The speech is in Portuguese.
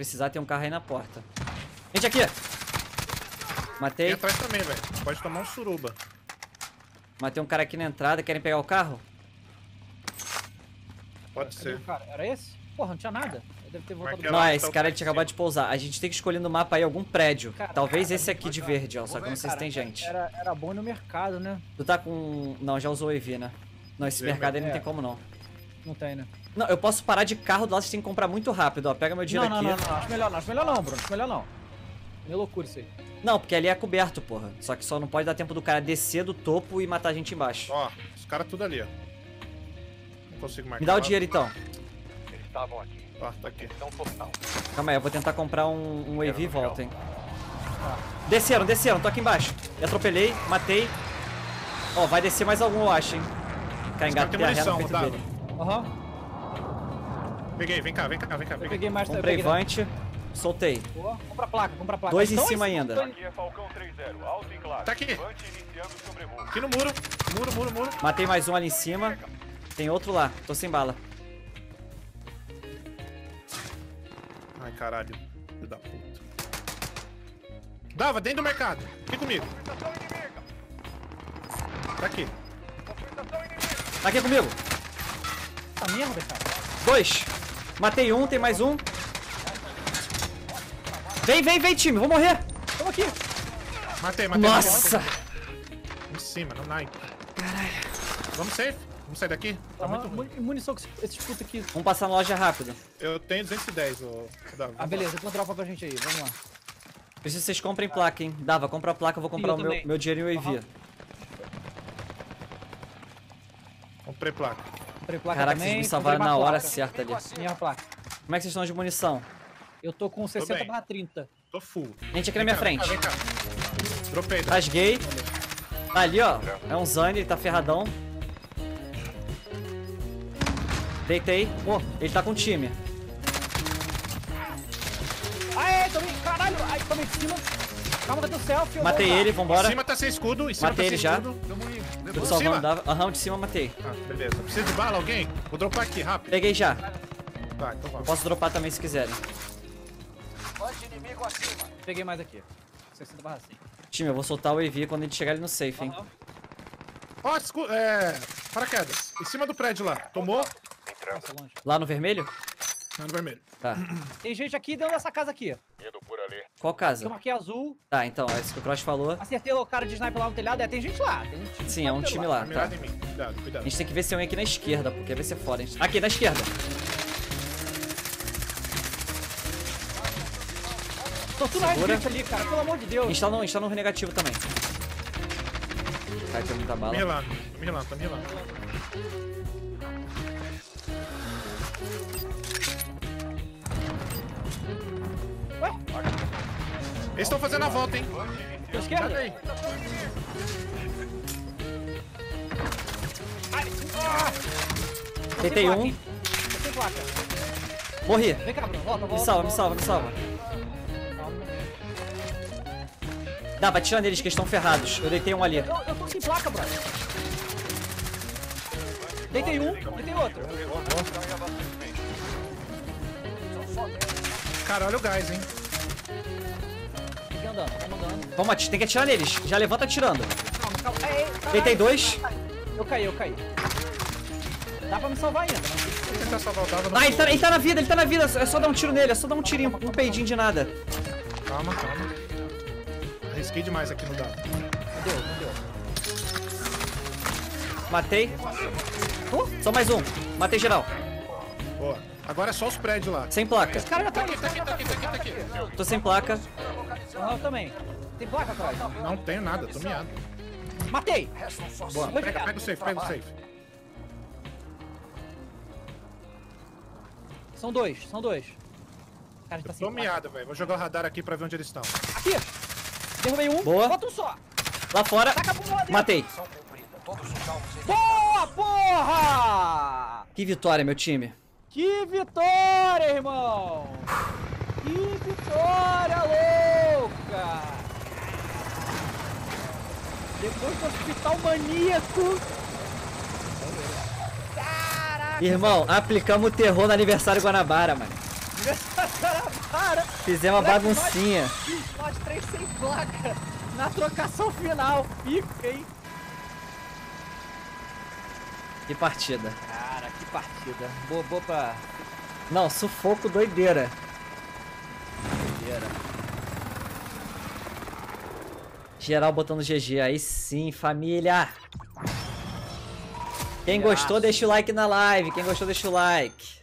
precisar, tem um carro aí na porta. Gente, aqui! Tem Matei. atrás também, velho. Pode tomar um suruba. Matei um cara aqui na entrada. Querem pegar o carro? Pode Cadê ser. cara? Era esse? Porra, não tinha nada. Deve ter voltado. Não, é, esse tá cara prédio tinha acabado de pousar. A gente tem que escolher no mapa aí algum prédio. Cara, Talvez cara, esse aqui de verde, ó. Só que eu não sei se tem gente. Era, era bom no mercado, né? Tu tá com. Não, já usou o EV, né? Não, esse mercado aí não É. tem como não. Não tem, né? Não, eu posso parar de carro do lado, você tem que comprar muito rápido, ó. Pega meu dinheiro Não, não, aqui. não, não. Acho melhor não. Acho melhor não, Bruno. Acho melhor não. Meio loucura isso aí. Não, porque ali é coberto, porra. Só que só não pode dar tempo do cara descer do topo e matar a gente embaixo. Ó, os caras tudo ali, ó. Não consigo marcar. Me dá o dinheiro então. Eles estavam aqui. Ó, tá aqui. Não total. Calma aí, eu vou tentar comprar um, um EV e volta, hein. Desceram, desceram, tô aqui embaixo. Eu atropelei, matei. Ó, vai descer mais algum, eu acho, hein. Cara, têm engatei a ré no munição, peito dele. Aham. Peguei, vem cá, vem cá, vem cá. Eu Peguei. peguei mais Comprei eu peguei, Vante, soltei. Boa. Compra a placa, compra a placa. Dois em Então, cima ainda. então- Aqui é Falcão 3-0. Alto e claro. Tá aqui. Levante iniciando o sobrevoo. Aqui no muro. Muro, muro, muro. Matei mais um ali em cima. Tem outro lá, tô sem bala. Ai, caralho. Filho da puta. Dava, dentro do mercado. Aqui comigo. Tá aqui. Tá aqui comigo. Puta merda, cara. Dois. Matei um, tem mais um. Vem, vem, vem, time, vou morrer. Tamo aqui. Matei, matei. Nossa. matei. Em cima, no naipe. Caralho. Vamos safe? Vamos sair daqui? Tá muito ruim. muni- Munição com esses putos aqui. Vamos passar na loja rápido. Eu tenho 210, ô. Dava. Ah, beleza. Então dropa pra gente aí. Vamos lá. Preciso que vocês comprem placa, hein. Dava, compra a placa, eu vou comprar eu o meu, meu dinheirinho EV. Aham. Comprei placa. Comprei placa Caraca, também. vocês me salvaram na hora placa. certa ali. Minha placa. Como é que vocês estão de munição? Eu tô com 60 bem. barra 30. Tô full. Gente, aqui na minha Vem cá, frente. Vem cá, vem dropei. Rasguei. Tá ali, ó. É um Zane, ele tá ferradão. Deitei. Pô, ele tá com time. Aê, tomei. Caralho. Ai, tomei de cima. Calma, cadê o selfie? Eu Matei vou usar. ele, Em vambora. cima tá sem escudo. Em cima Matei tá sem ele já. escudo. Tô Em salvando, cima? dava. Aham, de cima matei. Ah, beleza. Precisa de bala, alguém? Vou dropar aqui, rápido. Peguei já. Tá, então vamos. Posso dropar também se quiserem. Peguei mais aqui. 60 barra 100. Time, eu vou soltar o EV quando ele chegar ali no safe, hein. Ó, escu... é... Paraquedas. Em cima do prédio lá. Tomou? Nossa, longe. Lá no vermelho? Não, no vermelho. Tá. Tem gente aqui dentro dessa casa aqui. Indo por ali. Qual Eu casa? marquei azul. Tá, então, é isso que o Cross falou. Acertei o cara de sniper lá no telhado. É, tem gente lá. Tem gente Sim, é um time lá, Tá tá. mim. Cuidado, A cuidado. gente tem que ver se tem um aqui na esquerda, porque vai ser foda. hein. Aqui, na esquerda. Tortura a Segura. gente ali, cara. Pelo amor de A Deus. gente tá no, a gente tá no negativo também. Cai, tem muita Tô me bala. relando. Tô me relando, tô me relando. Eles estão fazendo a volta, hein? Pra esquerda? Deitei placa, um. hein? Morri. Vem cá, Bruno. Volta, volta. Me salva, me salva, me salva. Dá, vai tirando eles que estão ferrados. Eu deitei um ali. Eu, eu tô sem placa, brother. Deitei um, deitei outro. Cara, olha o gás, hein? Fiquei andando, vamos tem que atirar neles. Já levanta atirando. Calma, calma. Ei, caralho. Deitei dois. Eu caí, eu caí. Dá pra me salvar ainda. Vou tentar salvar o Dava. Ah, ele tá, ele tá na vida, ele tá na vida. É só dar um tiro nele, é só dar um tirinho, um peidinho de nada. Calma, calma. Arrisquei demais aqui no Dava. Cadê? Cadê? Matei. Só mais um. Matei geral. Boa. Agora é só os prédios lá. Sem placa. Esse cara já tá ali. Tá aqui, tá aqui, tá aqui, tá aqui. Tô sem placa. Aham, eu também. Tem placa atrás. Não tenho nada, tô miado. Matei! Boa, pega, pega o safe, pega o safe. São dois, são dois. Cara, tá tô miado, velho. Vou jogar o radar aqui pra ver onde eles estão. Aqui! Derrubei um. Boa. Bota um só. Lá fora. Matei. Boa, porra! Que vitória, meu time. Que vitória, irmão! Que vitória Depois do hospital maníaco. Caraca! Irmão, aplicamos o terror no aniversário Guanabara, mano. Aniversário Cara, Fizemos uma baguncinha. Nós três sem placa. Na trocação final. Pica, hein? Que partida. Cara, que partida. Boa, boa pra... Não, sufoco. Doideira. Geral botando GG. Aí sim, família. Quem gostou, deixa o like na live. Quem gostou, deixa o like.